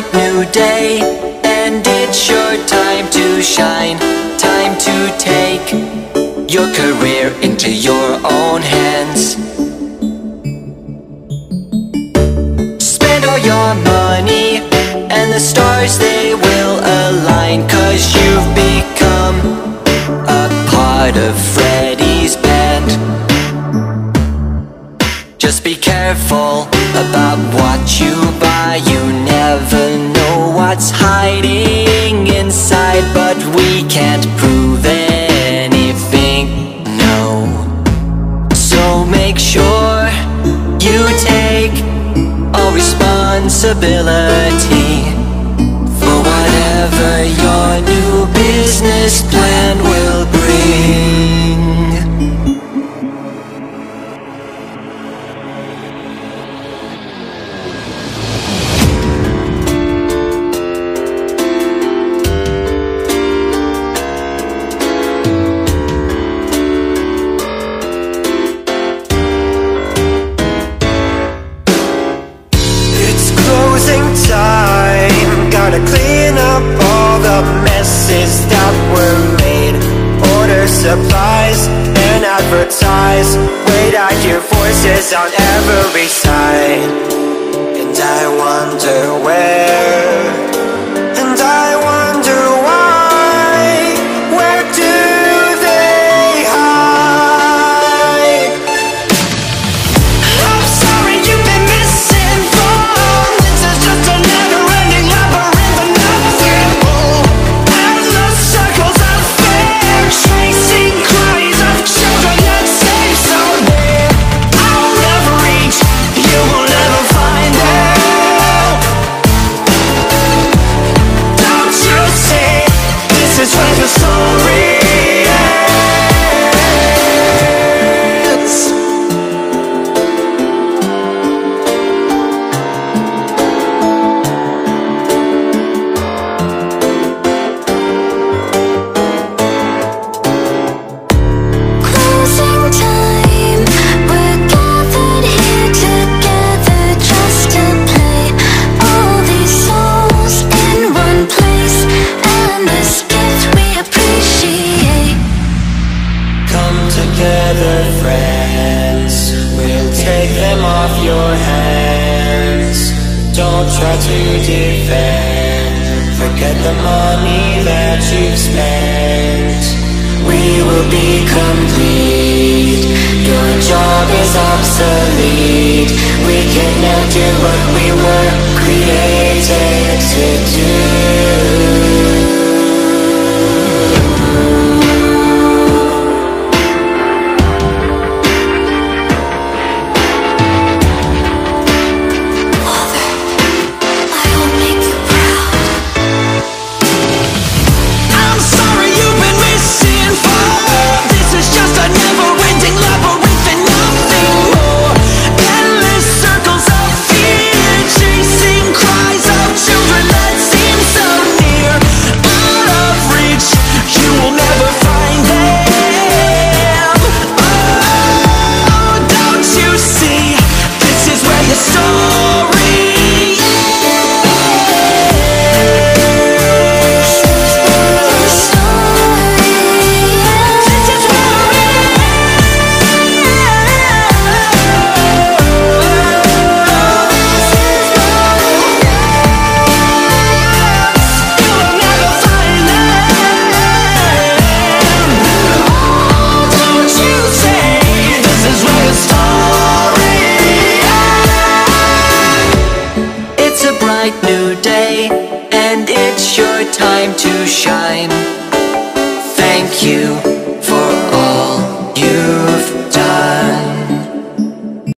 bright new day And it's your time to shine Time to take your career into your own hands. Spend all your money And the stars they will align Cause you've become a part of Freddy's band. Just be careful about what you what's hiding inside But we can't prove anything, no. So make sure you take all responsibility For whatever your new business plan advertise. Wait, I hear voices on every side. Off your hands. Don't try to defend. Forget the money that you've spent. We will be complete. Your job is obsolete. We can now do what we were created to do. Bright new day, and it's your time to shine. Thank you